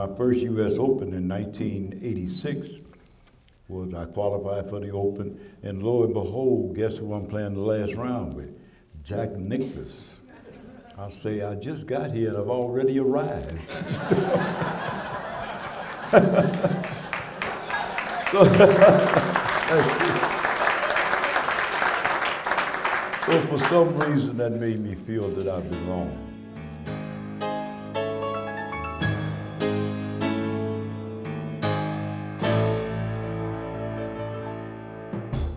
my first U.S. Open in 1986 was I qualified for the Open, and lo and behold, guess who I'm playing the last round with? Jack Nicklaus. I say, I just got here and I've already arrived. so, so for some reason that made me feel that I belonged. Bye.